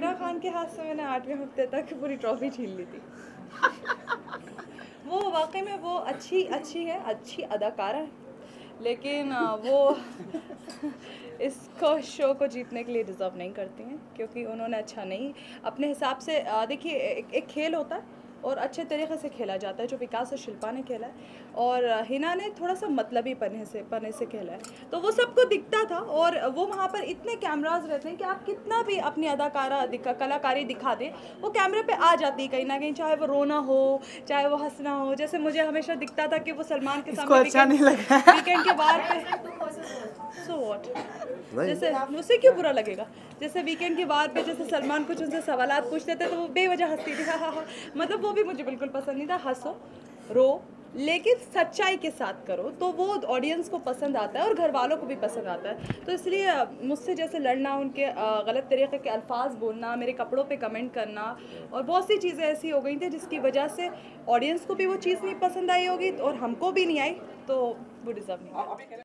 हिना खान के हाथ से मैंने आठवें हफ़्ते तक पूरी ट्रॉफी छीन ली थी। वो वाकई में वो अच्छी अच्छी है अच्छी अदाकारा है। लेकिन वो इसको शो को जीतने के लिए डिज़र्व नहीं करती हैं क्योंकि उन्होंने अच्छा नहीं अपने हिसाब से देखिए एक, एक खेल होता है और अच्छे तरीके से खेला जाता है जो विकास और शिल्पा ने खेला है। और हिना ने थोड़ा सा मतलबी पने से पने से खेला है। तो वो सबको दिखता था और वो वहाँ पर इतने कैमराज रहते हैं कि आप कितना भी अपनी अदाकारा दिखा कलाकारी दिखा दें वो कैमरे पे आ जाती है कहीं ना कहीं चाहे वो रोना हो चाहे वो हंसना हो। जैसे मुझे हमेशा दिखता था कि वो सलमान के सामने अच्छा नहीं लगा। वीकेंड के बाद पे सो व्हाट जैसे मुझसे क्यों बुरा लगेगा? जैसे वीकेंड के बाद पे जैसे सलमान कुछ उनसे सवाल पूछते थे तो वो बेवजह हंसती थी हाँ हाँ हाँ। मतलब वो भी मुझे बिल्कुल पसंद नहीं था। हंसो रो लेकिन सच्चाई के साथ करो तो वो ऑडियंस को पसंद आता है और घर वालों को भी पसंद आता है। तो इसलिए मुझसे जैसे लड़ना उनके गलत तरीके के अल्फाज बोलना मेरे कपड़ों पे कमेंट करना और बहुत सी चीज़ें ऐसी हो गई थी जिसकी वजह से ऑडियंस को भी वो चीज़ नहीं पसंद आई होगी और हमको भी नहीं आई तो वो डिज़र्व नहीं।